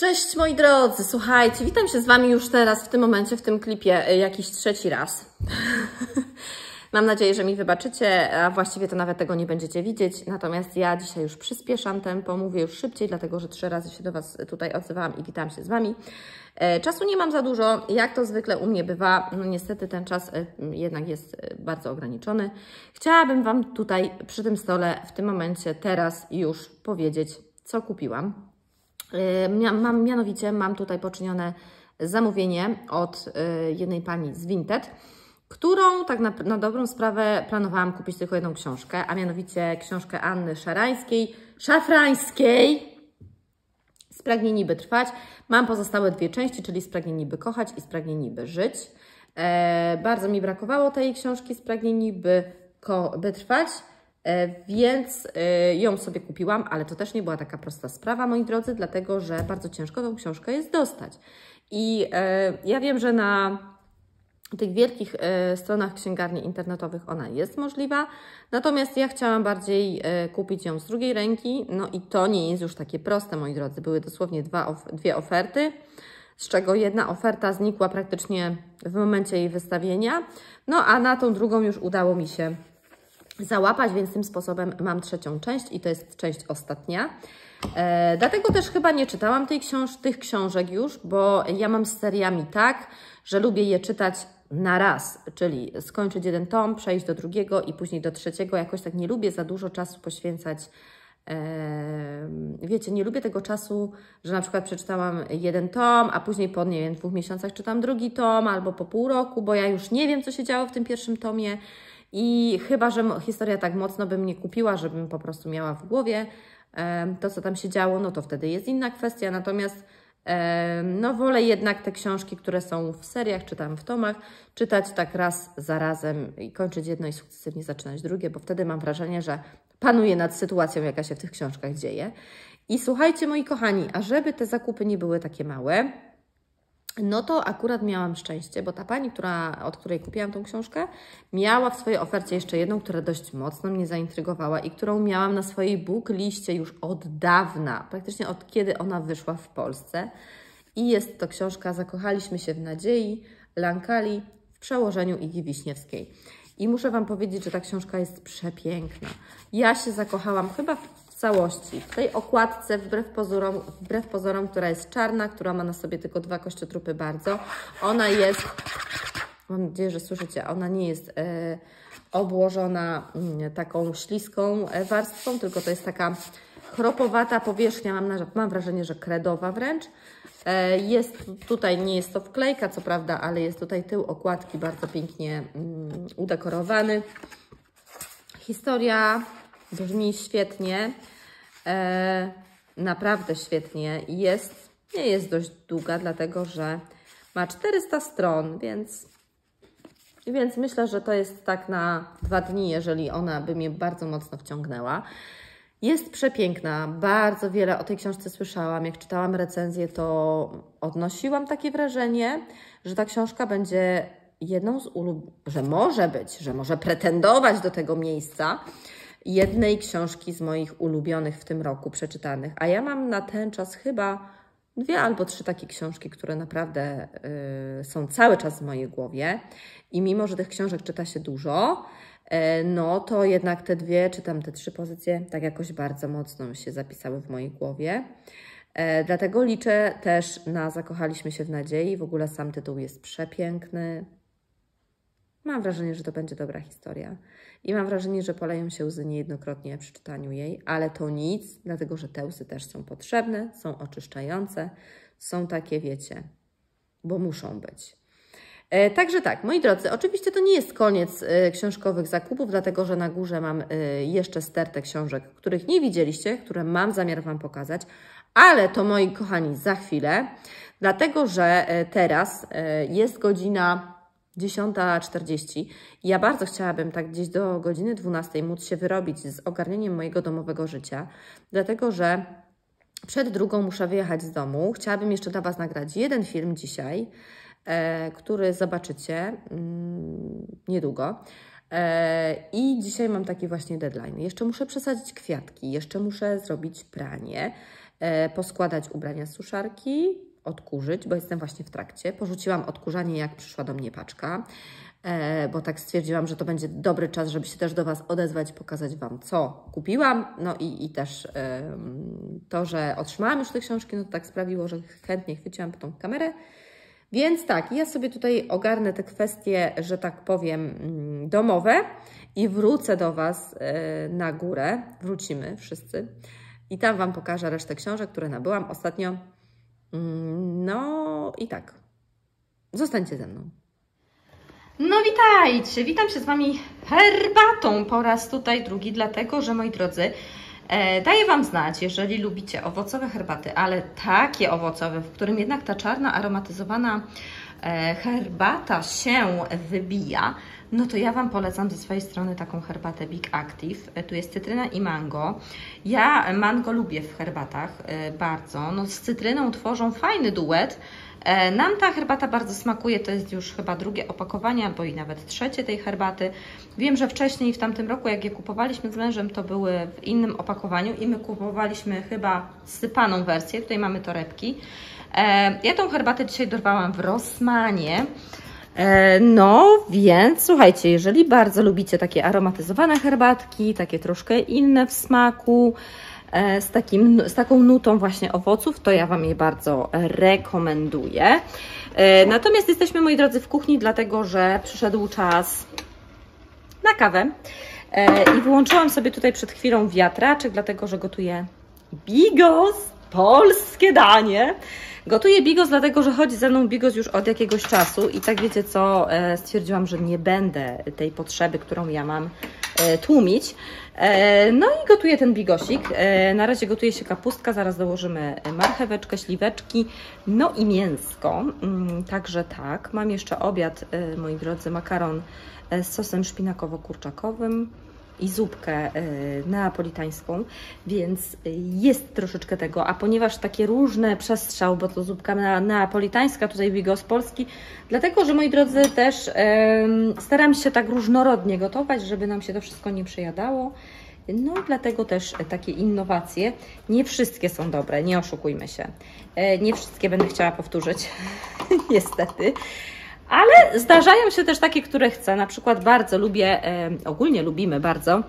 Cześć moi drodzy, słuchajcie, witam się z Wami już teraz w tym momencie, w tym klipie, y, jakiś trzeci raz. Mam nadzieję, że mi wybaczycie, a właściwie to nawet tego nie będziecie widzieć. Natomiast ja dzisiaj już przyspieszam tempo, mówię już szybciej, dlatego że trzy razy się do Was tutaj odzywałam i witam się z Wami. E, czasu nie mam za dużo, jak to zwykle u mnie bywa. No niestety ten czas e, jednak jest e, bardzo ograniczony. Chciałabym Wam tutaj przy tym stole w tym momencie, teraz już powiedzieć, co kupiłam. Mam, mianowicie mam tutaj poczynione zamówienie od jednej pani z Vinted którą tak na, na dobrą sprawę planowałam kupić tylko jedną książkę, a mianowicie książkę Anny Szarańskiej, Szafrańskiej, Spragnie niby trwać. Mam pozostałe dwie części, czyli Spragnie niby kochać i Spragnie niby żyć. E, bardzo mi brakowało tej książki Spragnie niby by trwać, więc e, ją sobie kupiłam, ale to też nie była taka prosta sprawa, moi drodzy, dlatego że bardzo ciężko tą książkę jest dostać. I e, ja wiem, że na tych wielkich e, stronach księgarni internetowych ona jest możliwa, natomiast ja chciałam bardziej e, kupić ją z drugiej ręki, no i to nie jest już takie proste, moi drodzy. Były dosłownie dwa dwie oferty, z czego jedna oferta znikła praktycznie w momencie jej wystawienia, no a na tą drugą już udało mi się załapać, więc tym sposobem mam trzecią część i to jest część ostatnia. E, dlatego też chyba nie czytałam tej książ tych książek już, bo ja mam z seriami tak, że lubię je czytać na raz, czyli skończyć jeden tom, przejść do drugiego i później do trzeciego. Jakoś tak nie lubię za dużo czasu poświęcać. Wiecie, nie lubię tego czasu, że na przykład przeczytałam jeden tom, a później po, nie wiem, dwóch miesiącach czytam drugi tom, albo po pół roku, bo ja już nie wiem, co się działo w tym pierwszym tomie. I chyba, że historia tak mocno by mnie kupiła, żebym po prostu miała w głowie to, co tam się działo, no to wtedy jest inna kwestia. Natomiast no wolę jednak te książki, które są w seriach, czy tam w tomach, czytać tak raz za razem i kończyć jedno i sukcesywnie zaczynać drugie, bo wtedy mam wrażenie, że panuję nad sytuacją, jaka się w tych książkach dzieje. I słuchajcie, moi kochani, a żeby te zakupy nie były takie małe, no to akurat miałam szczęście, bo ta pani, która, od której kupiłam tą książkę, miała w swojej ofercie jeszcze jedną, która dość mocno mnie zaintrygowała i którą miałam na swojej book liście już od dawna, praktycznie od kiedy ona wyszła w Polsce. I jest to książka Zakochaliśmy się w nadziei Lankali w przełożeniu Igi Wiśniewskiej. I muszę Wam powiedzieć, że ta książka jest przepiękna. Ja się zakochałam chyba w całości. W tej okładce, wbrew pozorom, wbrew pozorom, która jest czarna, która ma na sobie tylko dwa kościotrupy bardzo. Ona jest, mam nadzieję, że słyszycie, ona nie jest e, obłożona mm, taką śliską e, warstwą, tylko to jest taka chropowata powierzchnia, mam, mam wrażenie, że kredowa wręcz. E, jest tutaj, nie jest to wklejka, co prawda, ale jest tutaj tył okładki bardzo pięknie mm, udekorowany. Historia brzmi świetnie, e, naprawdę świetnie. Jest, nie jest dość długa, dlatego że ma 400 stron, więc, więc myślę, że to jest tak na dwa dni, jeżeli ona by mnie bardzo mocno wciągnęła. Jest przepiękna, bardzo wiele o tej książce słyszałam. Jak czytałam recenzję, to odnosiłam takie wrażenie, że ta książka będzie jedną z ulub... że może być, że może pretendować do tego miejsca jednej książki z moich ulubionych w tym roku przeczytanych. A ja mam na ten czas chyba dwie albo trzy takie książki, które naprawdę y, są cały czas w mojej głowie. I mimo, że tych książek czyta się dużo, E, no to jednak te dwie, czy tam te trzy pozycje tak jakoś bardzo mocno się zapisały w mojej głowie. E, dlatego liczę też na Zakochaliśmy się w nadziei. W ogóle sam tytuł jest przepiękny. Mam wrażenie, że to będzie dobra historia. I mam wrażenie, że poleją się łzy niejednokrotnie przy czytaniu jej, ale to nic, dlatego że te łzy też są potrzebne, są oczyszczające, są takie, wiecie, bo muszą być. E, także tak, moi drodzy, oczywiście to nie jest koniec e, książkowych zakupów, dlatego że na górze mam e, jeszcze stertę książek, których nie widzieliście, które mam zamiar Wam pokazać, ale to moi kochani za chwilę, dlatego że teraz jest godzina 10.40. Ja bardzo chciałabym tak gdzieś do godziny 12 móc się wyrobić z ogarnieniem mojego domowego życia, dlatego że przed drugą muszę wyjechać z domu. Chciałabym jeszcze dla Was nagrać jeden film dzisiaj, E, który zobaczycie mm, niedługo. E, I dzisiaj mam taki właśnie deadline. Jeszcze muszę przesadzić kwiatki, jeszcze muszę zrobić pranie, e, poskładać ubrania z suszarki, odkurzyć, bo jestem właśnie w trakcie. Porzuciłam odkurzanie, jak przyszła do mnie paczka, e, bo tak stwierdziłam, że to będzie dobry czas, żeby się też do Was odezwać, pokazać Wam, co kupiłam. No i, i też to, że otrzymałam już te książki, no to tak sprawiło, że chętnie chwyciłam tą kamerę. Więc tak, ja sobie tutaj ogarnę te kwestie, że tak powiem, mm, domowe i wrócę do Was e, na górę. Wrócimy wszyscy. I tam Wam pokażę resztę książek, które nabyłam ostatnio. Mm, no i tak. Zostańcie ze mną. No witajcie, witam się z Wami herbatą po raz tutaj drugi, dlatego że moi drodzy, e, daję Wam znać, jeżeli lubicie owocowe herbaty, ale takie owocowe, w którym jednak ta czarna aromatyzowana e, herbata się wybija, no to ja Wam polecam ze swojej strony taką herbatę Big Active. E, tu jest cytryna i mango. Ja mango lubię w herbatach e, bardzo. No z cytryną tworzą fajny duet. E, nam ta herbata bardzo smakuje, to jest już chyba drugie opakowanie, albo i nawet trzecie tej herbaty. Wiem, że wcześniej w tamtym roku, jak je kupowaliśmy z mężem, to były w innym opakowaniu i my kupowaliśmy chyba sypaną wersję. Tutaj mamy torebki. Ja tą herbatę dzisiaj dorwałam w Rossmanie. E, no, więc słuchajcie, jeżeli bardzo lubicie takie aromatyzowane herbatki, takie troszkę inne w smaku, e, z, takim, z taką nutą właśnie owoców, to ja Wam je bardzo rekomenduję. E, natomiast jesteśmy, moi drodzy, w kuchni, dlatego że przyszedł czas na kawę. I wyłączyłam sobie tutaj przed chwilą wiatraczek, dlatego że gotuję bigos, polskie danie. Gotuję bigos, dlatego że chodzi ze mną bigos już od jakiegoś czasu i tak wiecie co, e, stwierdziłam, że nie będę tej potrzeby, którą ja mam, e, tłumić. E, no i gotuję ten bigosik. Na razie gotuje się kapustka, zaraz dołożymy marcheweczkę, śliweczki, no i mięsko. Mm, także tak, mam jeszcze obiad, moi drodzy, makaron z sosem szpinakowo-kurczakowym i zupkę y, neapolitańską, więc jest troszeczkę tego, a ponieważ takie różne przestrzał, bo to zupka neapolitańska, tutaj bigos polski, dlatego, że moi drodzy też staram się tak różnorodnie gotować, żeby nam się to wszystko nie przejadało. No, dlatego też takie innowacje. Nie wszystkie są dobre, nie oszukujmy się. E, nie wszystkie będę chciała powtórzyć, niestety. Ale zdarzają się też takie, które chcę. Na przykład bardzo lubię, e, ogólnie lubimy bardzo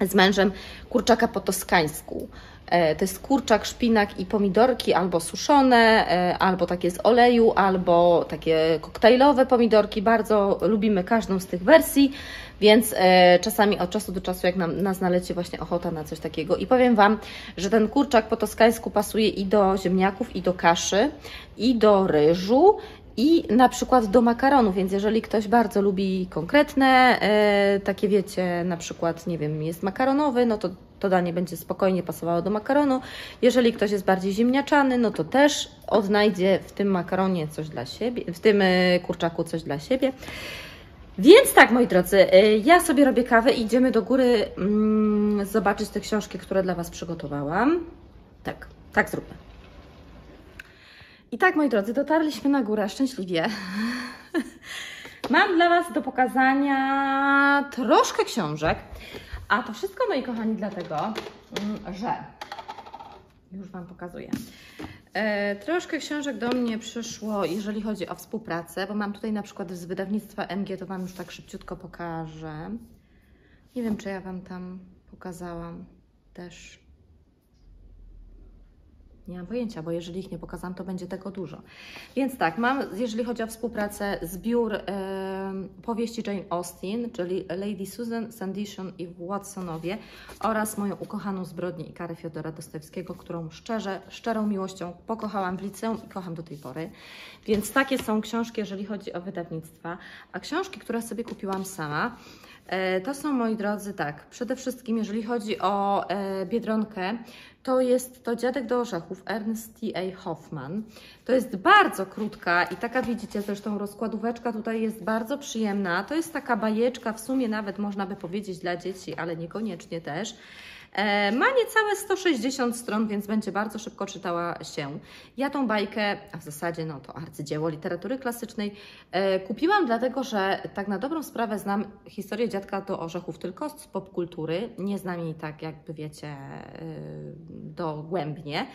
z mężem kurczaka po toskańsku. E, to jest kurczak, szpinak i pomidorki albo suszone, e, albo takie z oleju, albo takie koktajlowe pomidorki. Bardzo lubimy każdą z tych wersji, więc czasami od czasu do czasu, jak nam, nas naleci właśnie ochota na coś takiego. I powiem Wam, że ten kurczak po toskańsku pasuje i do ziemniaków, i do kaszy, i do ryżu, i na przykład do makaronu, więc jeżeli ktoś bardzo lubi konkretne, e, takie wiecie, na przykład, nie wiem, jest makaronowy, no to to danie będzie spokojnie pasowało do makaronu. Jeżeli ktoś jest bardziej ziemniaczany, no to też odnajdzie w tym makaronie coś dla siebie, w tym e, kurczaku coś dla siebie. Więc tak, moi drodzy, e, ja sobie robię kawę i idziemy do góry mm, zobaczyć te książki, które dla Was przygotowałam. Tak, tak zróbmy. I tak, moi drodzy, dotarliśmy na górę szczęśliwie. Mam dla Was do pokazania troszkę książek. A to wszystko, moi kochani, dlatego, mm, że już Wam pokazuję. E, troszkę książek do mnie przyszło, jeżeli chodzi o współpracę, bo mam tutaj na przykład z wydawnictwa MG, to Wam już tak szybciutko pokażę. Nie wiem, czy ja Wam tam pokazałam też nie mam pojęcia, bo jeżeli ich nie pokazam, to będzie tego dużo. Więc tak, mam, jeżeli chodzi o współpracę, zbiór e, powieści Jane Austen, czyli Lady Susan, Sandition i Watsonowie oraz moją ukochaną zbrodnię i karę Fiodora Dostojewskiego, którą szczerze, szczerą miłością pokochałam w liceum i kocham do tej pory. Więc takie są książki, jeżeli chodzi o wydawnictwa. A książki, które sobie kupiłam sama, e, to są, moi drodzy, tak, przede wszystkim jeżeli chodzi o e, Biedronkę, to jest to Dziadek do orzechów Ernst T.A. Hoffman. To jest bardzo krótka i taka widzicie zresztą rozkładóweczka tutaj jest bardzo przyjemna. To jest taka bajeczka, w sumie nawet można by powiedzieć dla dzieci, ale niekoniecznie też. E, ma niecałe 160 stron, więc będzie bardzo szybko czytała się. Ja tą bajkę, a w zasadzie no to arcydzieło literatury klasycznej, e, kupiłam dlatego, że tak na dobrą sprawę znam historię dziadka do orzechów tylko z popkultury. Nie znam jej tak, jakby wiecie, e, dogłębnie.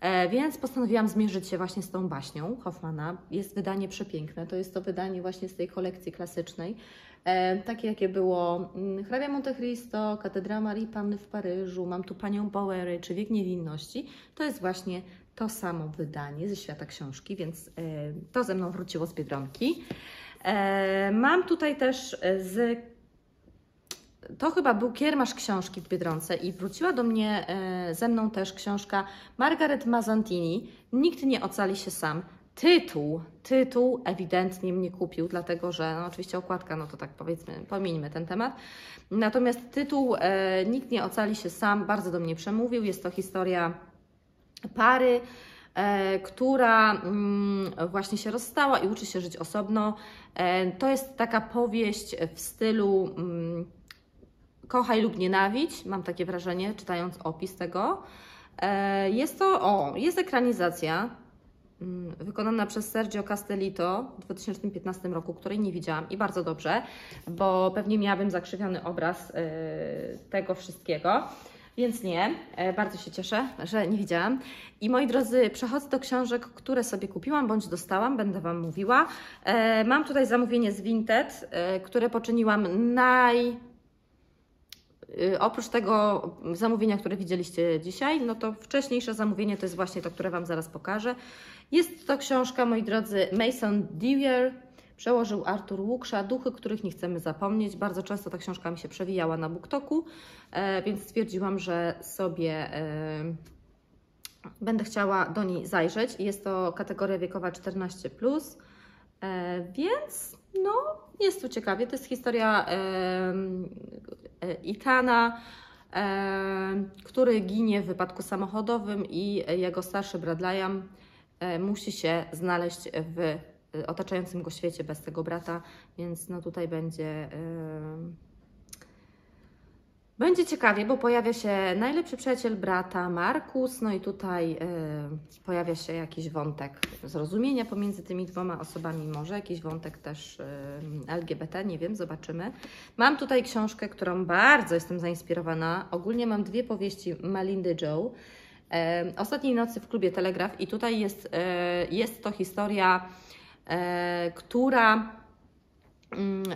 E, więc postanowiłam zmierzyć się właśnie z tą baśnią Hoffmana. Jest wydanie przepiękne. To jest to wydanie właśnie z tej kolekcji klasycznej. E, takie jakie było mm, Hrabia Monte Cristo, Katedra Marii Panny w Paryżu, mam tu Panią Bowery czy Wiek Niewinności. To jest właśnie to samo wydanie ze świata książki, więc e, to ze mną wróciło z Biedronki. Mam tutaj też z to chyba był kiermasz książki w Biedronce i wróciła do mnie e, ze mną też książka Margaret Mazzantini Nikt nie ocali się sam. Tytuł, tytuł ewidentnie mnie kupił, dlatego że no oczywiście okładka, no to tak powiedzmy, pomińmy ten temat. Natomiast tytuł e, Nikt nie ocali się sam bardzo do mnie przemówił. Jest to historia pary, e, która mm, właśnie się rozstała i uczy się żyć osobno. E, to jest taka powieść w stylu mm, kochaj lub nienawidź, mam takie wrażenie, czytając opis tego. E, jest to, o, jest ekranizacja mm, wykonana przez Sergio Castellito w 2015 roku, której nie widziałam i bardzo dobrze, bo pewnie miałabym zakrzywiony obraz e, tego wszystkiego. Więc nie, e, bardzo się cieszę, że nie widziałam. I moi drodzy, przechodzę do książek, które sobie kupiłam bądź dostałam, będę Wam mówiła. Mam tutaj zamówienie z Vinted, które poczyniłam naj oprócz tego zamówienia, które widzieliście dzisiaj, no to wcześniejsze zamówienie to jest właśnie to, które Wam zaraz pokażę. Jest to książka, moi drodzy, Mason Dewey, przełożył Artur Łuksza, Duchy, których nie chcemy zapomnieć. Bardzo często ta książka mi się przewijała na BookToku, e, więc stwierdziłam, że sobie e, będę chciała do niej zajrzeć. Jest to kategoria wiekowa 14+, e, więc no, jest to ciekawie. To jest historia Itana, e, który ginie w wypadku samochodowym i jego starszy Bradley'am e, musi się znaleźć w otaczającym go świecie bez tego brata, więc no tutaj będzie będzie ciekawie, bo pojawia się najlepszy przyjaciel brata, Markus, no i tutaj y, pojawia się jakiś wątek zrozumienia pomiędzy tymi dwoma osobami, może jakiś wątek też y, LGBT, nie wiem, zobaczymy. Mam tutaj książkę, którą bardzo jestem zainspirowana. Ogólnie mam dwie powieści Malindy Joe. Y, Ostatniej nocy w klubie Telegraf i tutaj jest, jest to historia, która Mm,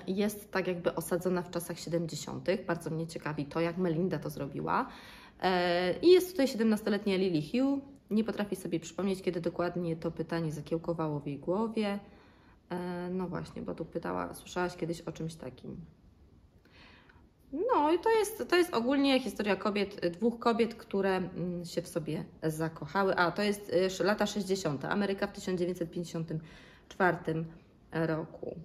jest tak jakby osadzona w czasach 70. Bardzo mnie ciekawi to, jak Melinda to zrobiła. E, I jest tutaj 17-letnia Lily Hugh. Nie potrafi sobie przypomnieć, kiedy dokładnie to pytanie zakiełkowało w jej głowie. E, no właśnie, bo tu pytała, słyszałaś kiedyś o czymś takim. No i to jest, to jest ogólnie historia kobiet, dwóch kobiet, które mm, się w sobie zakochały. A, to jest e, lata 60. Ameryka w 1954 roku.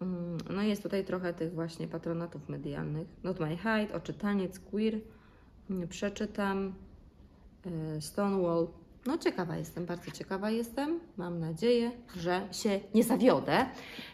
Mm, no jest tutaj trochę tych właśnie patronatów medialnych. Not My Height, Oczytaniec, Queer, mm, przeczytam, e, Stonewall. No ciekawa jestem, bardzo ciekawa jestem. Mam nadzieję, że się nie zawiodę.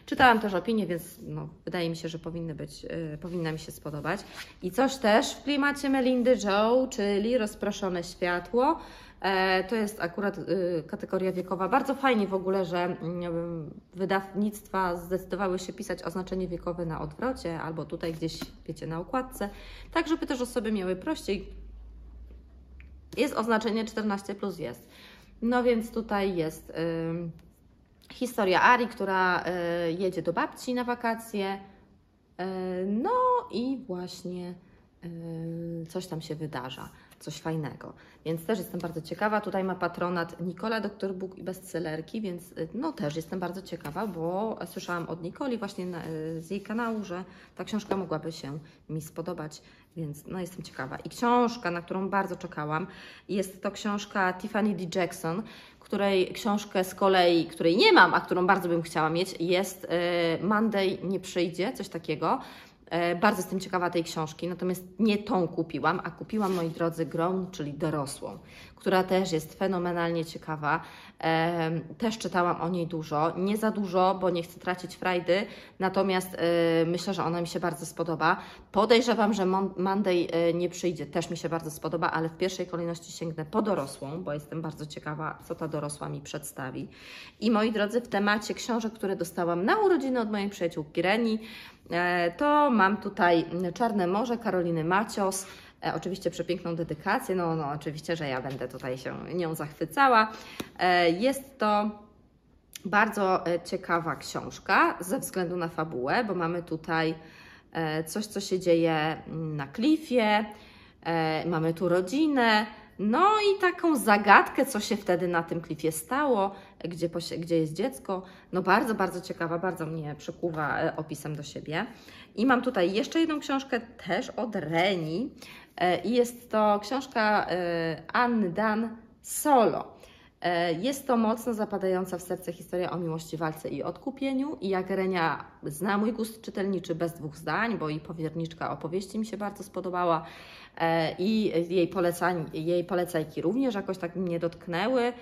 Czytałam też opinie, więc no, wydaje mi się, że powinny być, yy, powinna mi się spodobać. I coś też w klimacie Melindy Joe, czyli Rozproszone Światło. E, to jest akurat y, kategoria wiekowa. Bardzo fajnie w ogóle, że mm, wydawnictwa zdecydowały się pisać oznaczenie wiekowe na odwrocie albo tutaj gdzieś, wiecie, na okładce, tak żeby też osoby miały prościej. Jest oznaczenie 14 plus jest. No więc tutaj jest y, historia Ari, która y, jedzie do babci na wakacje. Y, no i właśnie y, coś tam się wydarza coś fajnego. Więc też jestem bardzo ciekawa. Tutaj ma patronat Nikola, doktor Bóg i bestsellerki, więc y, no też jestem bardzo ciekawa, bo słyszałam od Nikoli właśnie na, z jej kanału, że ta książka mogłaby się mi spodobać, więc no jestem ciekawa. I książka, na którą bardzo czekałam, jest to książka Tiffany D. Jackson, której książkę z kolei, której nie mam, a którą bardzo bym chciała mieć, jest y, Monday nie przyjdzie, coś takiego. E, bardzo jestem ciekawa tej książki, natomiast nie tą kupiłam, a kupiłam, moi drodzy, Grown, czyli dorosłą, która też jest fenomenalnie ciekawa. E, też czytałam o niej dużo, nie za dużo, bo nie chcę tracić frajdy, natomiast e, myślę, że ona mi się bardzo spodoba. Podejrzewam, że Monday nie przyjdzie, też mi się bardzo spodoba, ale w pierwszej kolejności sięgnę po dorosłą, bo jestem bardzo ciekawa, co ta dorosła mi przedstawi. I moi drodzy, w temacie książek, które dostałam na urodziny od mojej przyjaciółki Reni, to mam tutaj Czarne Morze Karoliny Macios. E, oczywiście przepiękną dedykację, no, no oczywiście, że ja będę tutaj się nią zachwycała. E, jest to bardzo ciekawa książka ze względu na fabułę, bo mamy tutaj coś, co się dzieje na klifie, mamy tu rodzinę, no i taką zagadkę, co się wtedy na tym klifie stało, gdzie, gdzie jest dziecko. No bardzo, bardzo ciekawa, bardzo mnie przekuwa e, opisem do siebie. I mam tutaj jeszcze jedną książkę, też od Reni. E, I jest to książka e, Anny Dan Solo. Jest to mocno zapadająca w serce historia o miłości, walce i odkupieniu. I jak Renia zna mój gust czytelniczy bez dwóch zdań, bo i powierniczka opowieści mi się bardzo spodobała, E, i jej, polecań, jej polecajki również jakoś tak mnie dotknęły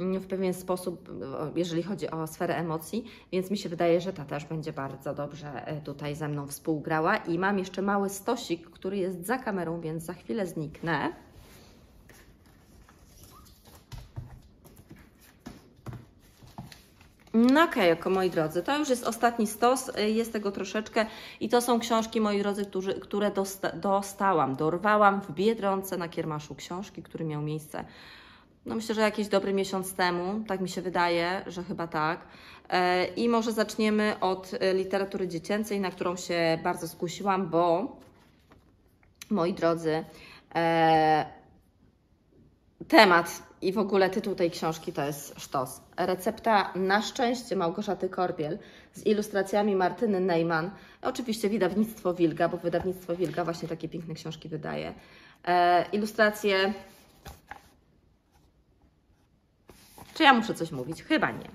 mm, w pewien sposób, jeżeli chodzi o sferę emocji, więc mi się wydaje, że ta też będzie bardzo dobrze e, tutaj ze mną współgrała. I mam jeszcze mały stosik, który jest za kamerą, więc za chwilę zniknę. No okej, okay, moi drodzy, to już jest ostatni stos, jest tego troszeczkę. I to są książki, moi drodzy, którzy, które dosta dostałam, dorwałam w Biedronce na Kiermaszu książki, który miał miejsce, no myślę, że jakiś dobry miesiąc temu, tak mi się wydaje, że chyba tak. E, I może zaczniemy od y, literatury dziecięcej, na którą się bardzo skusiłam, bo moi drodzy, e, temat i w ogóle tytuł tej książki to jest sztos. Recepta na szczęście Małgorzaty Korbiel z ilustracjami Martyny Neyman. Oczywiście wydawnictwo Wilga, bo wydawnictwo Wilga właśnie takie piękne książki wydaje. E, ilustracje. Czy ja muszę coś mówić? Chyba nie.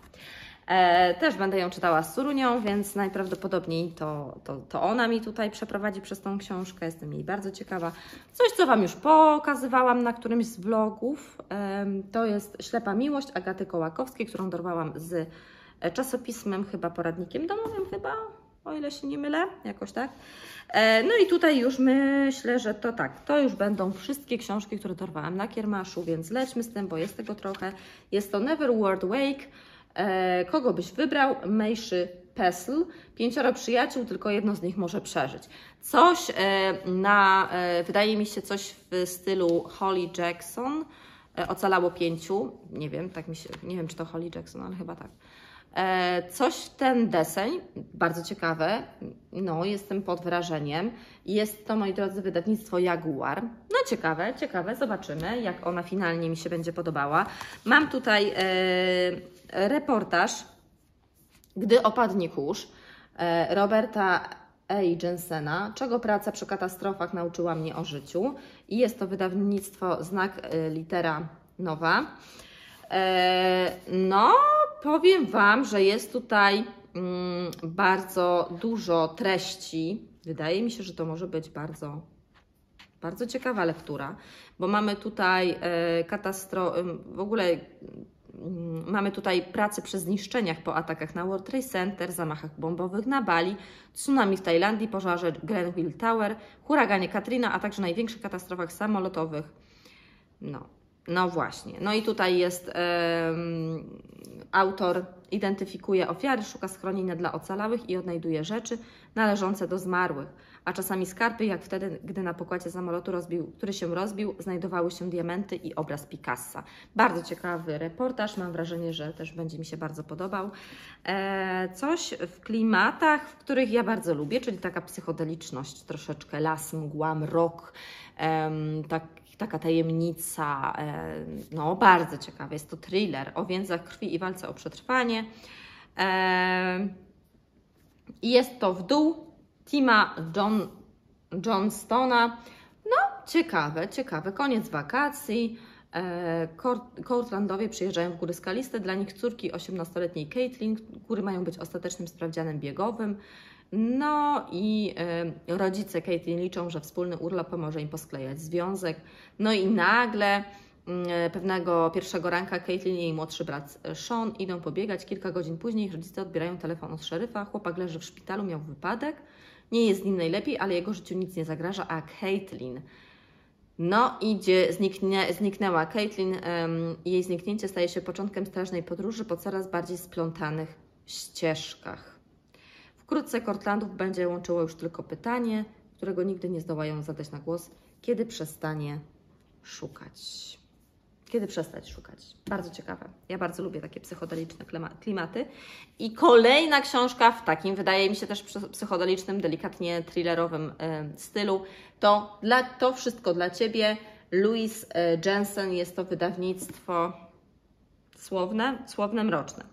E, też będę ją czytała z Surunią, więc najprawdopodobniej to, to, to ona mi tutaj przeprowadzi przez tą książkę. Jestem jej bardzo ciekawa. Coś, co Wam już pokazywałam na którymś z vlogów, to jest Ślepa Miłość Agaty Kołakowskiej, którą dorwałam z e, czasopismem, chyba poradnikiem domowym, chyba, o ile się nie mylę, jakoś tak. E, no i tutaj już myślę, że to tak, to już będą wszystkie książki, które dorwałam na kiermaszu, więc lećmy z tym, bo jest tego trochę. Jest to Never World Wake, kogo byś wybrał? Mejszy Pesl. Pięcioro przyjaciół, tylko jedno z nich może przeżyć. Coś e, na, e, wydaje mi się, coś w stylu Holly Jackson. Ocalało pięciu. Nie wiem, tak mi się, nie wiem, czy to Holly Jackson, ale chyba tak. Coś ten deseń, bardzo ciekawe, no jestem pod wrażeniem. Jest to, moi drodzy, wydawnictwo Jaguar. No ciekawe, ciekawe, zobaczymy, jak ona finalnie mi się będzie podobała. Mam tutaj reportaż Gdy opadnie kurz e, Roberta A. Jensena, czego praca przy katastrofach nauczyła mnie o życiu. I jest to wydawnictwo Znak e, Litera Nowa. E, no, powiem Wam, że jest tutaj mm, bardzo dużo treści. Wydaje mi się, że to może być bardzo, bardzo ciekawa lektura, bo mamy tutaj katastrofę, w ogóle Mm, mamy tutaj pracę przy zniszczeniach po atakach na World Trade Center, zamachach bombowych na Bali, tsunami w Tajlandii, pożarze Grenville Tower, huraganie Katrina, a także największych katastrofach samolotowych. No, no właśnie. No i tutaj jest um, autor identyfikuje ofiary, szuka schronienia dla ocalałych i odnajduje rzeczy należące do zmarłych a czasami skarby, jak wtedy, gdy na pokładzie samolotu, rozbił, który się rozbił, znajdowały się diamenty i obraz Picassa. Bardzo ciekawy reportaż, mam wrażenie, że też będzie mi się bardzo podobał. E, coś w klimatach, w których ja bardzo lubię, czyli taka psychodeliczność, troszeczkę las, mgła, mrok, tak, taka tajemnica, e, no bardzo ciekawe. Jest to thriller o więzach krwi i walce o przetrwanie. E, I jest to w dół Tima John, Johnstona. No, ciekawe, ciekawe. Koniec wakacji. E, Courtlandowie przyjeżdżają w góry skaliste. Dla nich córki 18-letniej Caitlin, góry mają być ostatecznym sprawdzianem biegowym. No i y, rodzice Caitlin liczą, że wspólny urlop pomoże im posklejać związek. No i nagle y, pewnego pierwszego ranka Caitlin i jej młodszy brat Sean idą pobiegać. Kilka godzin później rodzice odbierają telefon od szeryfa. Chłopak leży w szpitalu, miał wypadek. Nie jest z nim najlepiej, ale jego życiu nic nie zagraża, a Caitlin no, idzie, zniknie, zniknęła Caitlin. Jej zniknięcie staje się początkiem strasznej podróży po coraz bardziej splątanych ścieżkach. Wkrótce Cortlandów będzie łączyło już tylko pytanie, którego nigdy nie zdołają zadać na głos, kiedy przestanie szukać. Kiedy przestać szukać? Bardzo ciekawe. Ja bardzo lubię takie psychodeliczne klimaty. I kolejna książka w takim, wydaje mi się też psychodelicznym, delikatnie thrillerowym stylu. To, dla, to wszystko dla Ciebie. Louis e, Jensen jest to wydawnictwo słowne, słowne mroczne.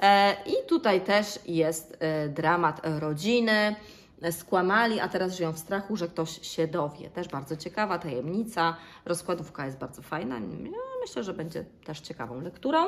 E, I tutaj też jest e, dramat rodziny skłamali, a teraz żyją w strachu, że ktoś się dowie. Też bardzo ciekawa tajemnica. Rozkładówka jest bardzo fajna. Myślę, że będzie też ciekawą lekturą.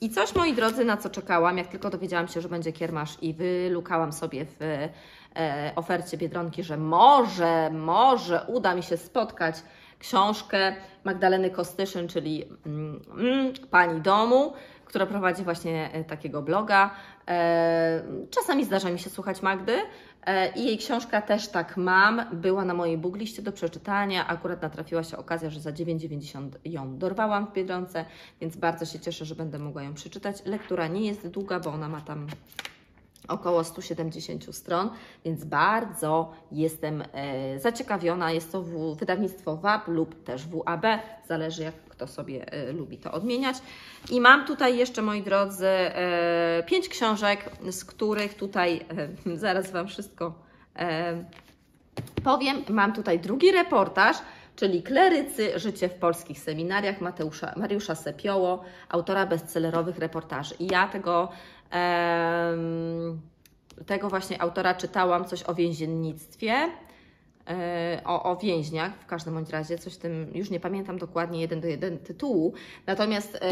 I coś, moi drodzy, na co czekałam, jak tylko dowiedziałam się, że będzie kiermasz i wylukałam sobie w e, ofercie Biedronki, że może, może uda mi się spotkać książkę Magdaleny Kostyszyn, czyli mm, mm, Pani Domu, która prowadzi właśnie e, takiego bloga. E, czasami zdarza mi się słuchać Magdy e, i jej książka też tak mam. Była na mojej boogliście do przeczytania. Akurat natrafiła się okazja, że za 9,90 ją dorwałam w Biedronce, więc bardzo się cieszę, że będę mogła ją przeczytać. Lektura nie jest długa, bo ona ma tam około 170 stron, więc bardzo jestem e, zaciekawiona. Jest to wydawnictwo WAB lub też WAB, zależy jak kto sobie e, lubi to odmieniać. I mam tutaj jeszcze, moi drodzy, e, pięć książek, z których tutaj zaraz Wam wszystko powiem. Mam tutaj drugi reportaż, czyli Klerycy, życie w polskich seminariach Mateusza, Mariusza Sepioło, autora bestsellerowych reportaży. I ja tego tego właśnie autora czytałam coś o więziennictwie, e, o, o więźniach w każdym bądź razie, coś tym, już nie pamiętam dokładnie jeden do jeden tytułu, natomiast e,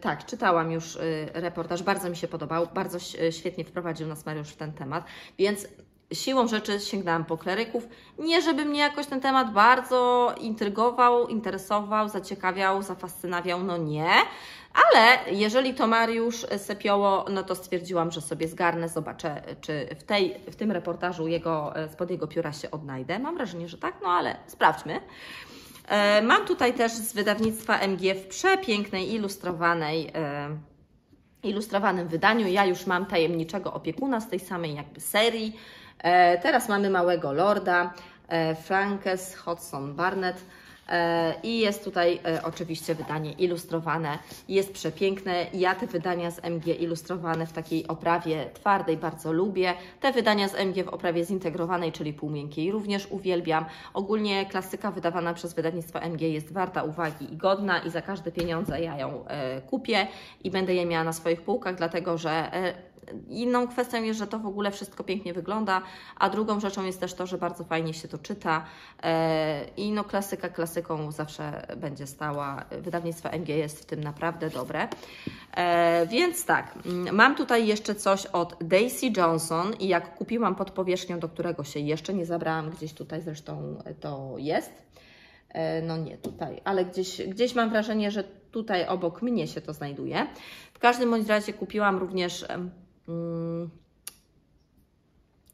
tak, czytałam już e, reportaż, bardzo mi się podobał, bardzo świetnie wprowadził nas Mariusz w ten temat, więc siłą rzeczy sięgnęłam po kleryków. Nie, żeby mnie jakoś ten temat bardzo intrygował, interesował, zaciekawiał, zafascynawiał, no nie. Ale jeżeli to Mariusz Sepioło, no to stwierdziłam, że sobie zgarnę, zobaczę, czy w, tej, w tym reportażu jego, spod jego pióra się odnajdę. Mam wrażenie, że tak, no ale sprawdźmy. E, mam tutaj też z wydawnictwa MG w przepięknej, ilustrowanej e, ilustrowanym wydaniu. Ja już mam tajemniczego opiekuna z tej samej jakby serii. E, teraz mamy Małego Lorda, e, Frankes Hodgson Barnett. E, I jest tutaj oczywiście wydanie ilustrowane, jest przepiękne. Ja te wydania z MG ilustrowane w takiej oprawie twardej bardzo lubię. Te wydania z MG w oprawie zintegrowanej, czyli półmiękkiej również uwielbiam. Ogólnie klasyka wydawana przez wydawnictwo MG jest warta uwagi i godna i za każde pieniądze ja ją kupię i będę je miała na swoich półkach, dlatego że Inną kwestią jest, że to w ogóle wszystko pięknie wygląda, a drugą rzeczą jest też to, że bardzo fajnie się to czyta e, i no klasyka klasyką zawsze będzie stała. Wydawnictwo MG jest w tym naprawdę dobre. E, więc tak, mm, mam tutaj jeszcze coś od Daisy Johnson i jak kupiłam pod powierzchnią, do którego się jeszcze nie zabrałam, gdzieś tutaj zresztą to jest. E, no nie tutaj, ale gdzieś, gdzieś mam wrażenie, że tutaj obok mnie się to znajduje. W każdym bądź razie kupiłam również.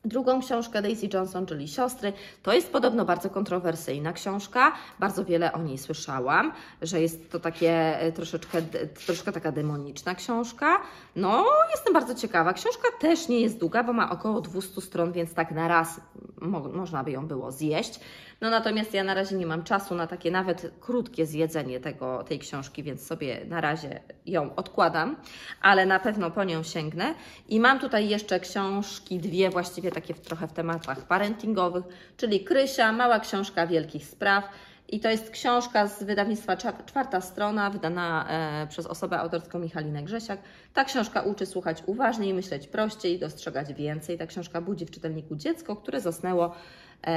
Drugą książkę Daisy Johnson, czyli Siostry, to jest podobno bardzo kontrowersyjna książka. Bardzo wiele o niej słyszałam, że jest to takie e, troszeczkę, troszkę taka demoniczna książka. No, jestem bardzo ciekawa. Książka też nie jest długa, bo ma około 200 stron, więc tak na raz mo można by ją było zjeść. No natomiast ja na razie nie mam czasu na takie nawet krótkie zjedzenie tego, tej książki, więc sobie na razie ją odkładam, ale na pewno po nią sięgnę. I mam tutaj jeszcze książki, dwie właściwie takie w, trochę w tematach parentingowych, czyli Krysia, mała książka wielkich spraw. I to jest książka z wydawnictwa Czwarta Strona, wydana e, przez osobę autorską Michalinę Grzesiak. Ta książka uczy słuchać uważniej, myśleć prościej, dostrzegać więcej. Ta książka budzi w czytelniku dziecko, które zasnęło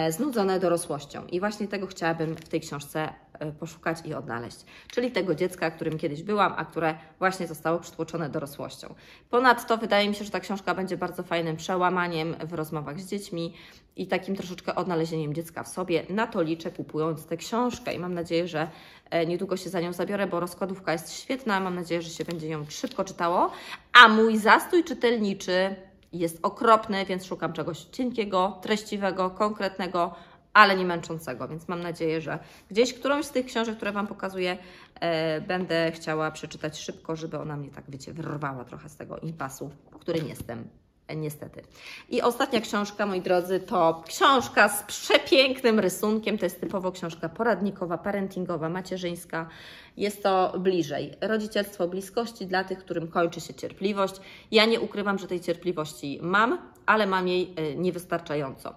znudzone dorosłością. I właśnie tego chciałabym w tej książce e, poszukać i odnaleźć. Czyli tego dziecka, którym kiedyś byłam, a które właśnie zostało przytłoczone dorosłością. Ponadto wydaje mi się, że ta książka będzie bardzo fajnym przełamaniem w rozmowach z dziećmi i takim troszeczkę odnalezieniem dziecka w sobie. Na to liczę kupując tę książkę i mam nadzieję, że e, niedługo się za nią zabiorę, bo rozkładówka jest świetna. Mam nadzieję, że się będzie ją szybko czytało. A mój zastój czytelniczy jest okropny, więc szukam czegoś cienkiego, treściwego, konkretnego, ale nie męczącego. Więc mam nadzieję, że gdzieś którąś z tych książek, które Wam pokazuję, e, będę chciała przeczytać szybko, żeby ona mnie tak, wiecie, wyrwała trochę z tego impasu, w którym jestem. Niestety. I ostatnia książka, moi drodzy, to książka z przepięknym rysunkiem. To jest typowo książka poradnikowa, parentingowa, macierzyńska. Jest to bliżej. Rodzicielstwo bliskości dla tych, którym kończy się cierpliwość. Ja nie ukrywam, że tej cierpliwości mam, ale mam jej e, niewystarczająco.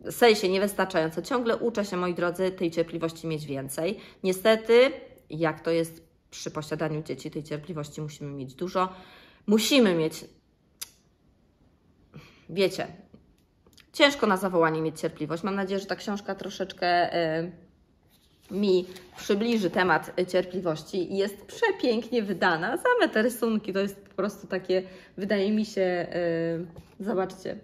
W sensie niewystarczająco. Ciągle uczę się, moi drodzy, tej cierpliwości mieć więcej. Niestety, jak to jest przy posiadaniu dzieci, tej cierpliwości musimy mieć dużo. Musimy mieć, wiecie, ciężko na zawołanie mieć cierpliwość. Mam nadzieję, że ta książka troszeczkę y, mi przybliży temat cierpliwości jest przepięknie wydana. Same te rysunki to jest po prostu takie, wydaje mi się, y, zobaczcie,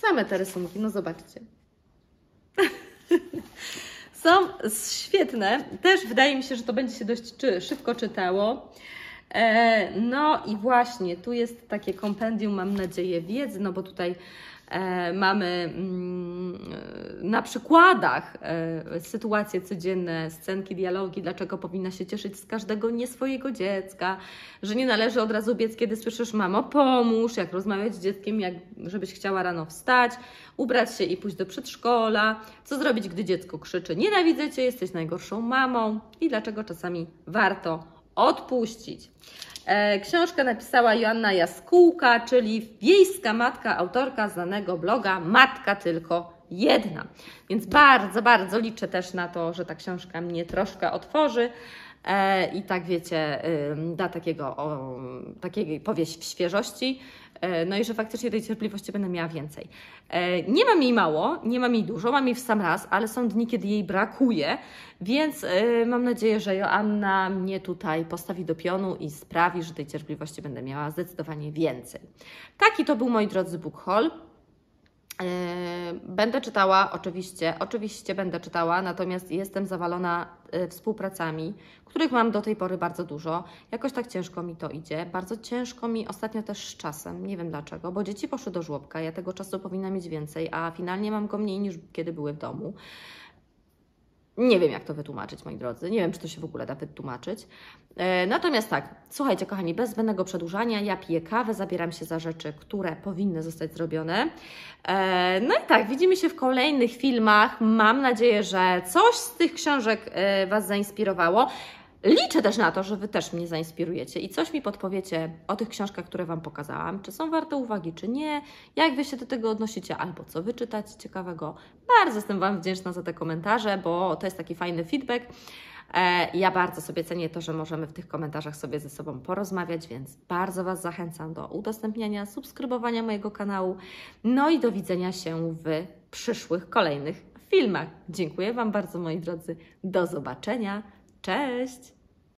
Same te rysunki, no zobaczcie. Są świetne. Też wydaje mi się, że to będzie się dość szybko czytało. E, no i właśnie, tu jest takie kompendium, mam nadzieję, wiedzy, no bo tutaj mamy mm, na przykładach e, sytuacje codzienne, scenki, dialogi, dlaczego powinna się cieszyć z każdego nie swojego dziecka, że nie należy od razu biec, kiedy słyszysz mamo, pomóż, jak rozmawiać z dzieckiem, jak żebyś chciała rano wstać, ubrać się i pójść do przedszkola, co zrobić, gdy dziecko krzyczy, nienawidzę Cię, jesteś najgorszą mamą i dlaczego czasami warto odpuścić. E, Książkę napisała Joanna Jaskółka, czyli wiejska matka, autorka znanego bloga Matka Tylko Jedna. Więc bardzo, bardzo liczę też na to, że ta książka mnie troszkę otworzy e, i tak wiecie, da takiego, takiej powieść w świeżości. E, No i że faktycznie tej cierpliwości będę miała więcej. E, Nie mam jej mało, nie mam jej dużo, mam jej w sam raz, ale są dni, kiedy jej brakuje, więc e, mam nadzieję, że Joanna mnie tutaj postawi do pionu i sprawi, że tej cierpliwości będę miała zdecydowanie więcej. Taki to był, moi drodzy, book haul. E, Będę czytała, oczywiście, oczywiście będę czytała, natomiast jestem zawalona e, współpracami, których mam do tej pory bardzo dużo. Jakoś tak ciężko mi to idzie. Bardzo ciężko mi ostatnio też z czasem. Nie wiem dlaczego, bo dzieci poszły do żłobka. Ja tego czasu powinna mieć więcej, a finalnie mam go mniej niż kiedy były w domu. Nie wiem, jak to wytłumaczyć, moi drodzy. Nie wiem, czy to się w ogóle da wytłumaczyć. E, natomiast tak, słuchajcie, kochani, bez zbędnego przedłużania, ja piję kawę, zabieram się za rzeczy, które powinny zostać zrobione. E, no i tak, widzimy się w kolejnych filmach. Mam nadzieję, że coś z tych książek e, Was zainspirowało. Liczę też na to, że Wy też mnie zainspirujecie i coś mi podpowiecie o tych książkach, które Wam pokazałam, czy są warte uwagi, czy nie, jak Wy się do tego odnosicie, albo co Wy czytacie ciekawego. Bardzo jestem Wam wdzięczna za te komentarze, bo to jest taki fajny feedback. E, Ja bardzo sobie cenię to, że możemy w tych komentarzach sobie ze sobą porozmawiać, więc bardzo Was zachęcam do udostępniania, subskrybowania mojego kanału. No i do widzenia się w przyszłych kolejnych filmach. Dziękuję Wam bardzo, moi drodzy. Do zobaczenia. Cześć!